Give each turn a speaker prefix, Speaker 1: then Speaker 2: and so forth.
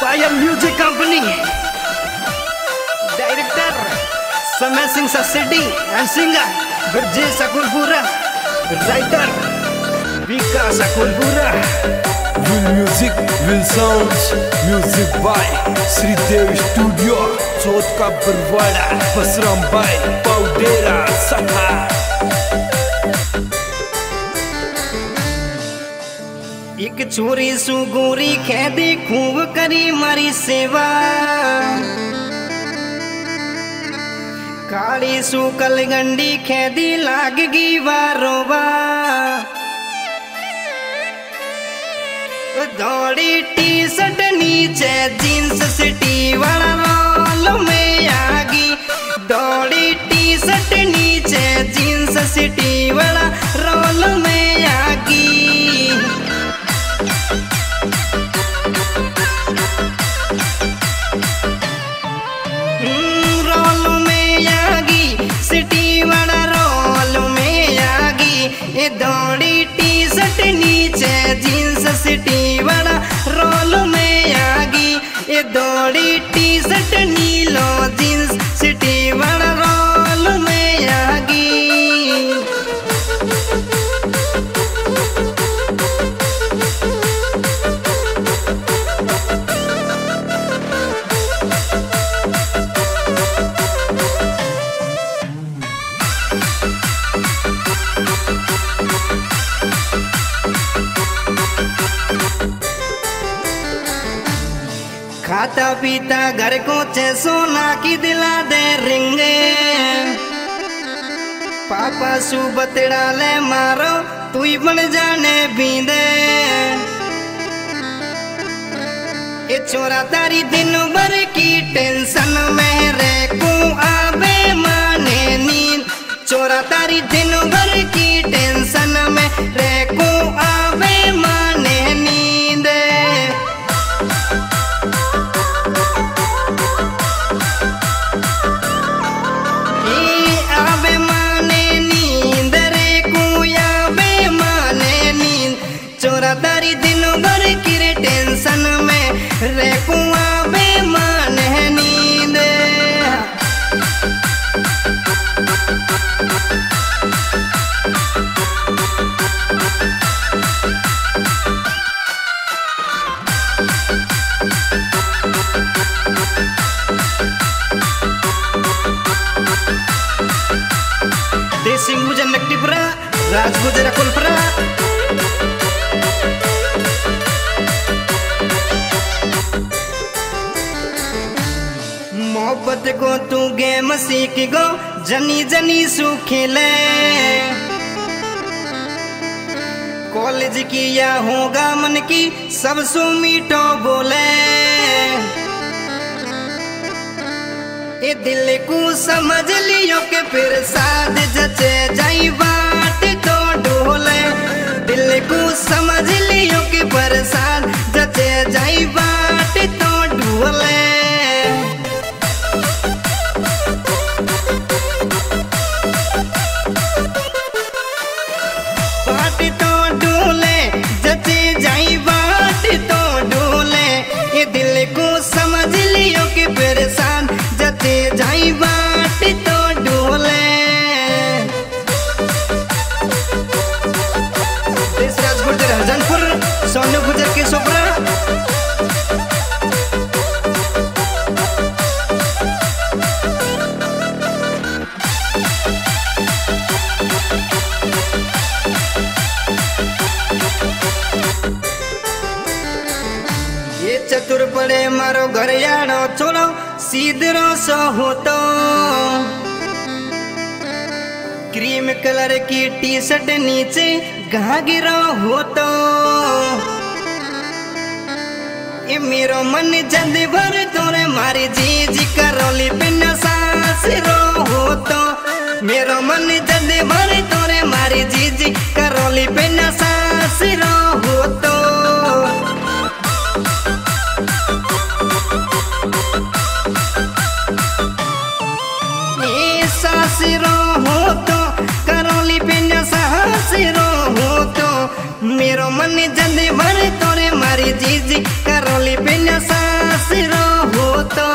Speaker 1: Payal music company director Samay Singh subsidy and singer Brajesh Akulpura writer Vikas Akulpura
Speaker 2: Will Music, Will Sounds, Music by Sridev Studio, Chauth का Barwara Basram by पाउडेरा
Speaker 1: एक छोरी सुगोरी खेदी खूब करी मारी सेवा। काली सुकल गंडी खेदी लागगी वारोबा दौड़ी टी शर्ट नीचे जींस सिटी वाला रोल में आगी दौड़ी टी शर्ट नीचे जींस सिटी दौड़ी टी शर्ट नीचे जींस सिटी वाला रोल में आगी। ये दौड़ी टी शर्ट नीलो जींस सिटी वाला खाता पीता घर को चे सोना की दिला दे रिंगे। पापा सु बतड़ा ले मारो तू ही बन जाने बींदे। ये छोरा तारी दिन भर की टेंशन में रे को आबे माने नींद। छोरा तारी दिन भर की टेंशन में रे को देसिंग गुजर नकटीपुरा राज मोहब्बत को तू गेम सीख गो, जनी जनी सुखेले कॉलेज की या होगा मन की, सब सु मीठो बोले। ये दिल को समझ लियो के फिर साथ जचे जाई सोनू गुजर के सोपरा ये चतुर पड़े मारो घर याड़ो छोड़ो सीधरो सो क्रीम कलर की टी शर्ट नीचे घागिरो हो ये मेरो मन जद भर तोरे मारी जी जी करोली बिना सांस रो हो तो। मेरो मन जद भर तोरे मारी जी जी करोली बिना सांस रो हो तो। मेरो मन जंदे भर तोरे मारी जीजी। करोली बिना सास रो हो तो